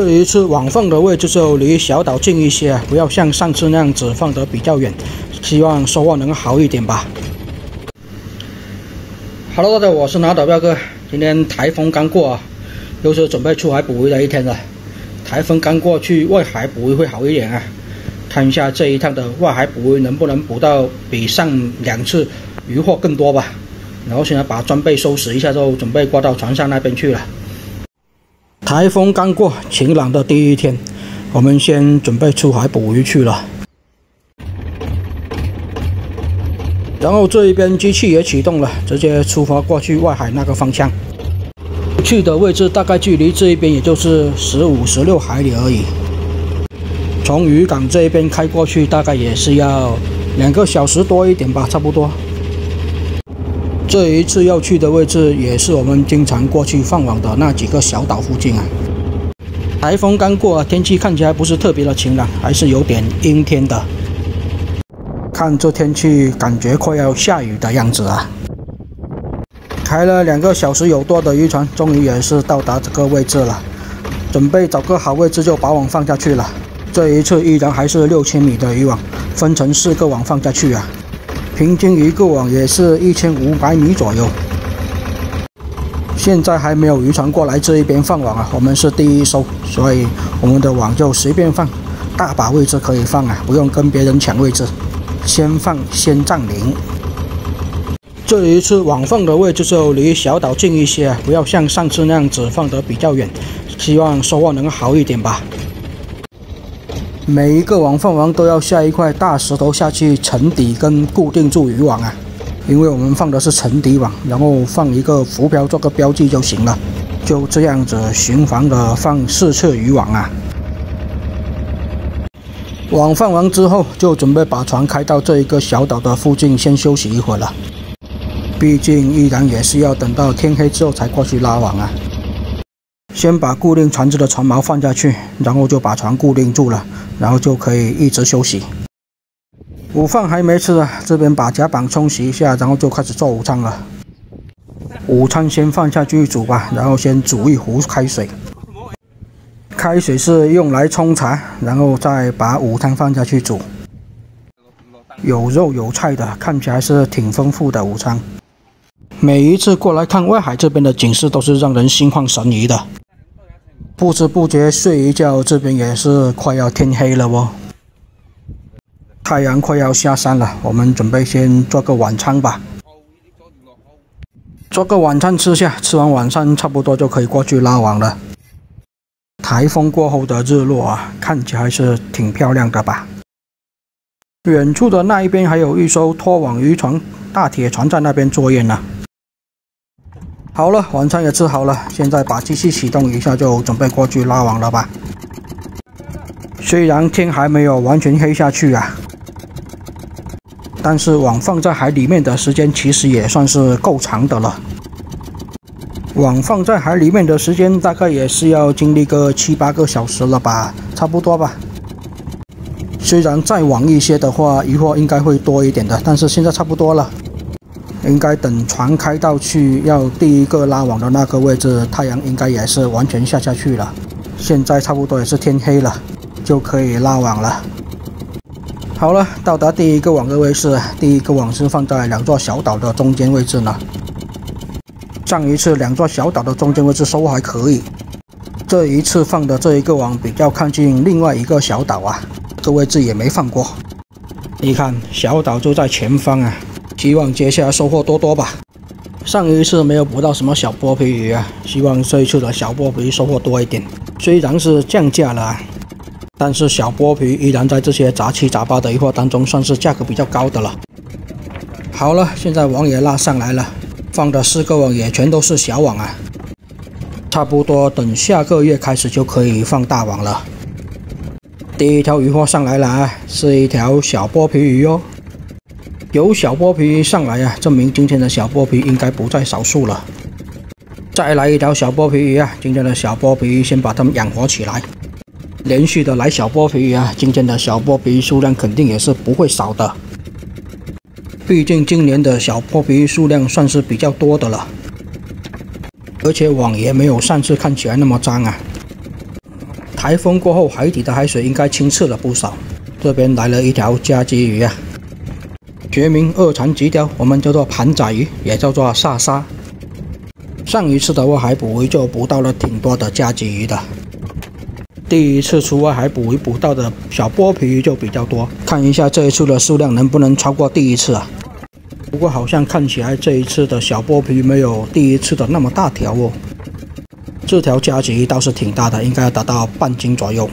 这一次网放的位置就离小岛近一些，不要像上次那样子放得比较远，希望收获能好一点吧。Hello，大家，我是拿岛彪哥。今天台风刚过啊，又是准备出海捕鱼的一天了。台风刚过去，外海捕鱼会好一点啊。看一下这一趟的外海捕鱼能不能捕到比上两次渔获更多吧。然后现在把装备收拾一下，就准备挂到船上那边去了。台风刚过，晴朗的第一天，我们先准备出海捕鱼去了。然后这一边机器也启动了，直接出发过去外海那个方向。去的位置大概距离这一边也就是十五、十六海里而已。从渔港这一边开过去，大概也是要两个小时多一点吧，差不多。这一次要去的位置也是我们经常过去放网的那几个小岛附近啊。台风刚过，天气看起来不是特别的晴朗，还是有点阴天的。看这天气，感觉快要下雨的样子啊！开了两个小时有多的渔船，终于也是到达这个位置了。准备找个好位置就把网放下去了。这一次依然还是六千米的渔网，分成四个网放下去啊。平均一个网也是一千五百米左右。现在还没有渔船过来这一边放网啊，我们是第一艘，所以我们的网就随便放，大把位置可以放啊，不用跟别人抢位置，先放先占领。这一次网放的位置就离小岛近一些，不要像上次那样子放得比较远，希望收获能好一点吧。每一个网放完都要下一块大石头下去沉底跟固定住渔网啊，因为我们放的是沉底网，然后放一个浮标做个标记就行了，就这样子循环的放四次渔网啊。网放完之后就准备把船开到这一个小岛的附近先休息一会儿了，毕竟依然也是要等到天黑之后才过去拉网啊。先把固定船只的船锚放下去，然后就把船固定住了。然后就可以一直休息。午饭还没吃啊，这边把甲板冲洗一下，然后就开始做午餐了。午餐先放下去煮吧，然后先煮一壶开水。开水是用来冲茶，然后再把午餐放下去煮。有肉有菜的，看起来是挺丰富的午餐。每一次过来看外海这边的景色，都是让人心旷神怡的。不知不觉睡一觉，这边也是快要天黑了哦。太阳快要下山了，我们准备先做个晚餐吧。做个晚餐吃下，吃完晚餐差不多就可以过去拉网了。台风过后的日落啊，看起来是挺漂亮的吧？远处的那一边还有一艘拖网渔船、大铁船在那边作业呢。好了，晚餐也吃好了，现在把机器启动一下，就准备过去拉网了吧。虽然天还没有完全黑下去啊，但是网放在海里面的时间其实也算是够长的了。网放在海里面的时间大概也是要经历个七八个小时了吧，差不多吧。虽然再晚一些的话，渔获应该会多一点的，但是现在差不多了。应该等船开到去要第一个拉网的那个位置，太阳应该也是完全下下去了。现在差不多也是天黑了，就可以拉网了。好了，到达第一个网的位置，第一个网是放在两座小岛的中间位置呢。上一次两座小岛的中间位置收获还可以，这一次放的这一个网比较靠近另外一个小岛啊，这位置也没放过。你看，小岛就在前方啊。希望接下来收获多多吧。上一次没有捕到什么小剥皮鱼啊，希望这一次的小剥皮收获多一点。虽然是降价了，但是小剥皮依然在这些杂七杂八的鱼货当中算是价格比较高的了。好了，现在网也拉上来了，放的四个网也全都是小网啊。差不多等下个月开始就可以放大网了。第一条鱼货上来了啊，是一条小剥皮鱼哦。有小剥皮上来啊，证明今天的小剥皮应该不在少数了。再来一条小剥皮鱼啊，今天的小剥皮鱼先把它们养活起来。连续的来小剥皮鱼啊，今天的小剥皮鱼数量肯定也是不会少的。毕竟今年的小剥皮鱼数量算是比较多的了，而且网也没有上次看起来那么脏啊。台风过后，海底的海水应该清澈了不少。这边来了一条加基鱼啊，学名二长棘鲷，我们叫做盘仔鱼，也叫做萨沙。上一次的外海捕鱼就捕到了挺多的加基鱼的。第一次出外海捕鱼捕到的小剥皮鱼就比较多，看一下这一次的数量能不能超过第一次啊？不过好像看起来这一次的小剥皮鱼没有第一次的那么大条哦。这条加鲫鱼倒是挺大的，应该要达到半斤左右。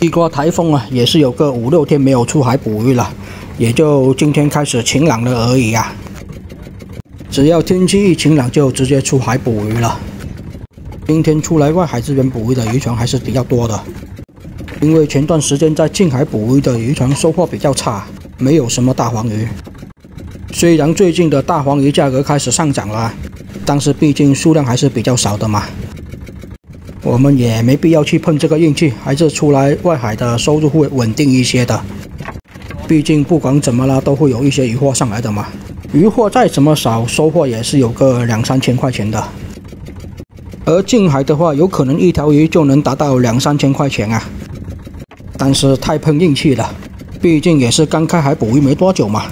一过台风啊，也是有个五六天没有出海捕鱼了，也就今天开始晴朗了而已啊。只要天气一晴朗，就直接出海捕鱼了。今天出来外海这边捕鱼的渔船还是比较多的，因为前段时间在近海捕鱼的渔船收获比较差，没有什么大黄鱼。虽然最近的大黄鱼价格开始上涨了。但是毕竟数量还是比较少的嘛，我们也没必要去碰这个运气，还是出来外海的收入会稳定一些的。毕竟不管怎么啦，都会有一些鱼货上来的嘛。鱼货再怎么少，收获也是有个两三千块钱的。而近海的话，有可能一条鱼就能达到两三千块钱啊。但是太碰运气了，毕竟也是刚开海捕鱼没多久嘛。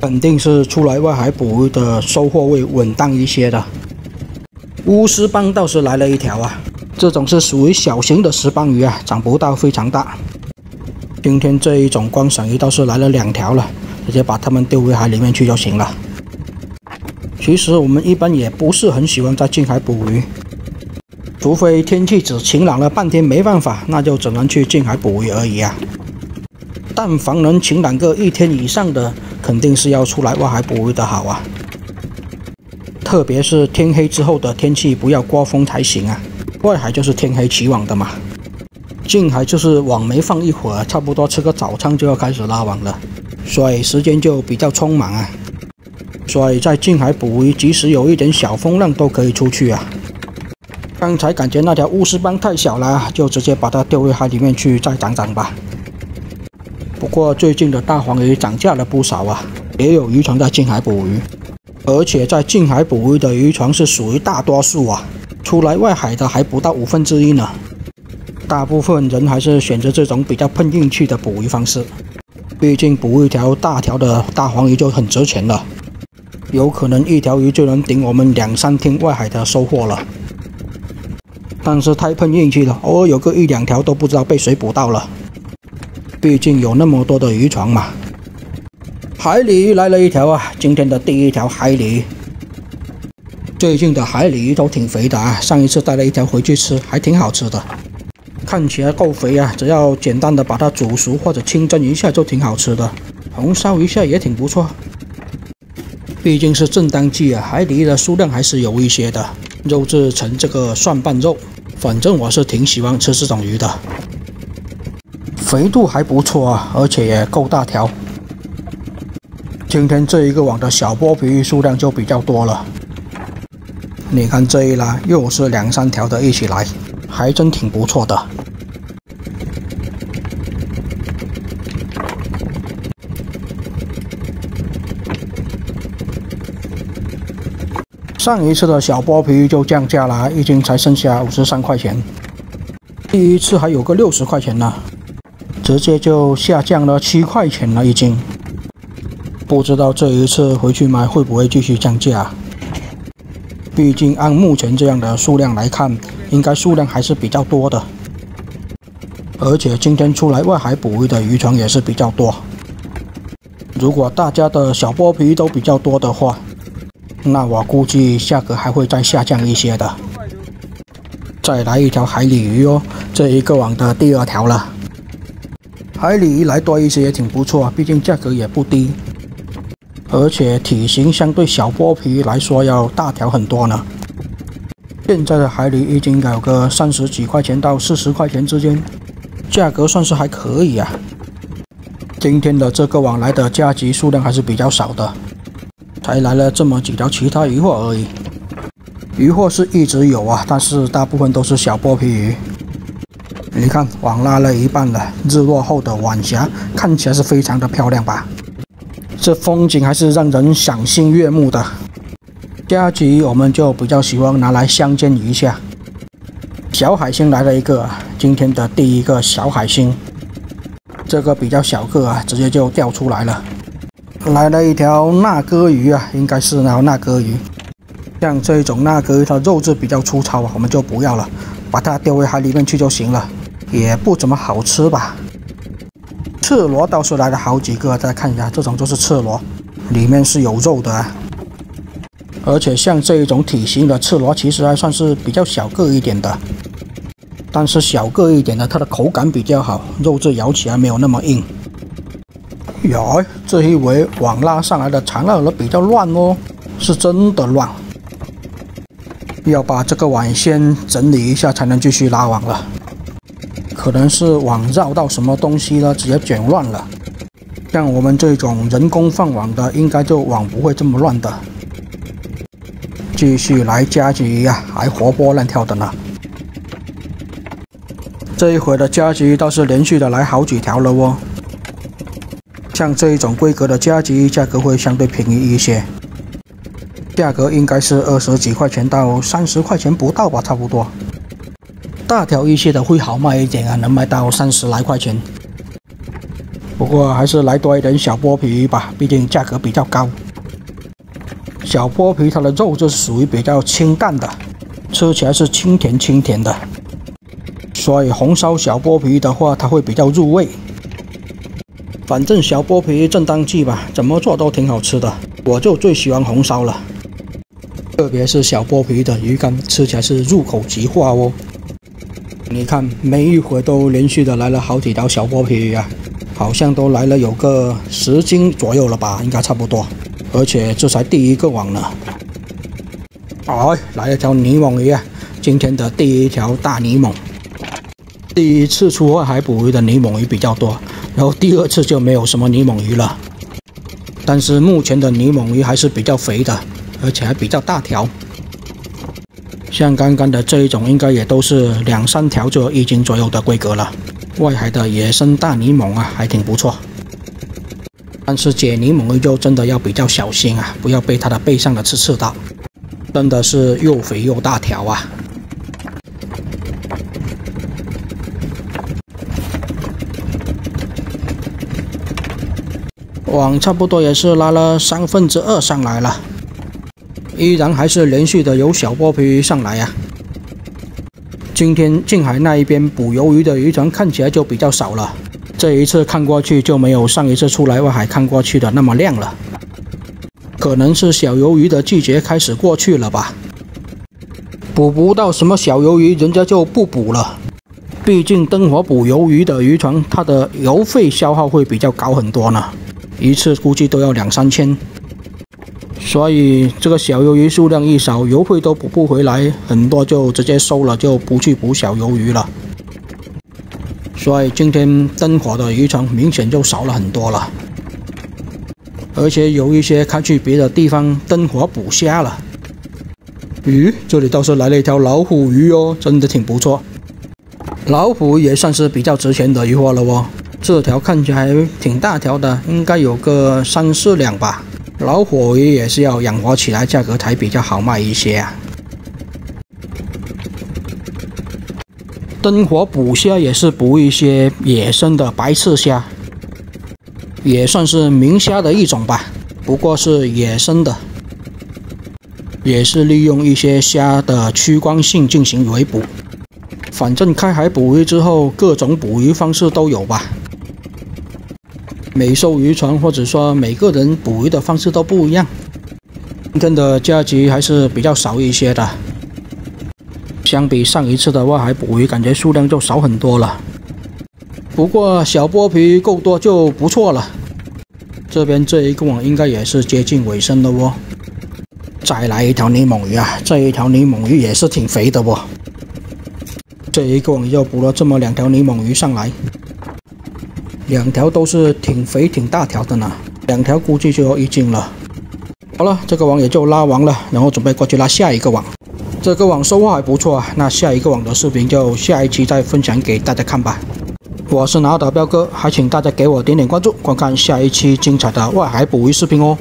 肯定是出来外海捕鱼的收获会稳当一些的。乌斯邦倒是来了一条啊，这种是属于小型的石斑鱼啊，长不到非常大。今天这一种观赏鱼倒是来了两条了，直接把它们丢回海里面去就行了。其实我们一般也不是很喜欢在近海捕鱼，除非天气只晴朗了半天没办法，那就只能去近海捕鱼而已啊。但凡能晴朗个一天以上的。肯定是要出来外海捕鱼的好啊，特别是天黑之后的天气不要刮风才行啊。外海就是天黑起网的嘛，近海就是网没放一会儿，差不多吃个早餐就要开始拉网了，所以时间就比较匆忙啊。所以在近海捕鱼，即使有一点小风浪都可以出去啊。刚才感觉那条乌斯斑太小了，就直接把它丢回海里面去再长长吧。不过最近的大黄鱼涨价了不少啊，也有渔船在近海捕鱼，而且在近海捕鱼的渔船是属于大多数啊，出来外海的还不到五分之一呢。大部分人还是选择这种比较碰运气的捕鱼方式，毕竟捕一条大条的大黄鱼就很值钱了，有可能一条鱼就能顶我们两三天外海的收获了。但是太碰运气了，偶尔有个一两条都不知道被谁捕到了。毕竟有那么多的渔船嘛，海鲤鱼来了一条啊！今天的第一条海鲤。最近的海鲤鱼都挺肥的啊，上一次带了一条回去吃，还挺好吃的，看起来够肥啊！只要简单的把它煮熟或者清蒸一下就挺好吃的，红烧一下也挺不错。毕竟是正当季啊，海鲤鱼的数量还是有一些的，肉质呈这个蒜瓣肉，反正我是挺喜欢吃这种鱼的。肥度还不错啊，而且也够大条。今天这一个网的小剥皮数量就比较多了。你看这一拉又是两三条的一起来，还真挺不错的。上一次的小剥皮就降价了，一斤才剩下五十三块钱。第一次还有个六十块钱呢。直接就下降了七块钱了，已经。不知道这一次回去买会不会继续降价？毕竟按目前这样的数量来看，应该数量还是比较多的。而且今天出来外海捕鱼的渔船也是比较多。如果大家的小剥皮都比较多的话，那我估计价格还会再下降一些的。再来一条海鲤鱼哦，这一个网的第二条了。海鲤鱼来多一些也挺不错，毕竟价格也不低，而且体型相对小剥皮来说要大条很多呢。现在的海鲤鱼应该有个三十几块钱到四十块钱之间，价格算是还可以啊。今天的这个网来的加急数量还是比较少的，才来了这么几条其他鱼货而已。鱼货是一直有啊，但是大部分都是小剥皮鱼。你看，网拉了一半了，日落后的晚霞看起来是非常的漂亮吧？这风景还是让人赏心悦目的。加鲫我们就比较喜欢拿来香煎一下，小海星来了一个，今天的第一个小海星，这个比较小个啊，直接就掉出来了。来了一条纳哥鱼啊，应该是那条纳哥鱼。像这种纳哥鱼，它肉质比较粗糙啊，我们就不要了，把它丢回海里面去就行了，也不怎么好吃吧。赤螺倒是来了好几个，大家看一下，这种就是赤螺，里面是有肉的啊。而且像这一种体型的赤螺，其实还算是比较小个一点的。但是小个一点的，它的口感比较好，肉质咬起来没有那么硬。哟，这一尾网拉上来的长颚比较乱哦，是真的乱。要把这个网先整理一下，才能继续拉网了。可能是网绕到什么东西了，直接卷乱了。像我们这种人工放网的，应该就网不会这么乱的。继续来加鲫鱼呀，还活蹦乱跳的呢。这一回的加急倒是连续的来好几条了哦。像这一种规格的加急，价格会相对便宜一些，价格应该是二十几块钱到三十块钱不到吧，差不多。大条一些的会好卖一点啊，能卖到三十来块钱。不过还是来多一点小剥皮吧，毕竟价格比较高。小剥皮它的肉就属于比较清淡的，吃起来是清甜清甜的，所以红烧小剥皮的话，它会比较入味。反正小剥皮正当季吧，怎么做都挺好吃的。我就最喜欢红烧了，特别是小剥皮的鱼干，吃起来是入口即化哦。你看，每一回都连续的来了好几条小剥皮鱼啊，好像都来了有个十斤左右了吧，应该差不多。而且这才第一个网呢。哎，来了条泥猛鱼啊！今天的第一条大泥猛。第一次出外海捕鱼的泥猛鱼比较多，然后第二次就没有什么泥猛鱼了。但是目前的泥猛鱼还是比较肥的，而且还比较大条。像刚刚的这一种，应该也都是两三条就一斤左右的规格了。外海的野生大泥猛啊，还挺不错。但是解柠檬鱼就真的要比较小心啊，不要被它的背上的刺刺到，真的是又肥又大条啊。网差不多也是拉了三分之二上来了，依然还是连续的有小剥皮上来呀。今天近海那一边捕鱿鱼的渔船看起来就比较少了。这一次看过去就没有上一次出来外海看过去的那么亮了，可能是小鱿鱼的季节开始过去了吧。捕不到什么小鱿鱼，人家就不捕了。毕竟灯火捕鱿鱼的渔船，它的油费消耗会比较高很多呢，一次估计都要两三千。所以这个小鱿鱼数量一少，油费都补不回来，很多就直接收了，就不去捕小鱿鱼了。所以今天灯火的渔船明显就少了很多了，而且有一些开去别的地方灯火捕虾了。鱼这里倒是来了一条老虎鱼哦，真的挺不错。老虎也算是比较值钱的鱼货了哦，这条看起来挺大条的，应该有个三四两吧。老虎鱼也是要养活起来，价格才比较好卖一些啊。灯火捕虾也是捕一些野生的白刺虾，也算是明虾的一种吧，不过是野生的，也是利用一些虾的趋光性进行围捕。反正开海捕鱼之后，各种捕鱼方式都有吧。每艘渔船或者说每个人捕鱼的方式都不一样。今天的价值还是比较少一些的。相比上一次的话，还捕鱼，感觉数量就少很多了。不过小剥皮够多就不错了。这边这一个网应该也是接近尾声了哦。再来一条泥猛鱼啊！这一条泥猛鱼也是挺肥的哦。这一个网又捕了这么两条泥猛鱼上来，两条都是挺肥挺大条的呢。两条估计就要一斤了。好了，这个网也就拉完了，然后准备过去拉下一个网。这个网收获还不错啊，那下一个网的视频就下一期再分享给大家看吧。我是拿岛彪哥，还请大家给我点点关注，观看下一期精彩的外海捕鱼视频哦。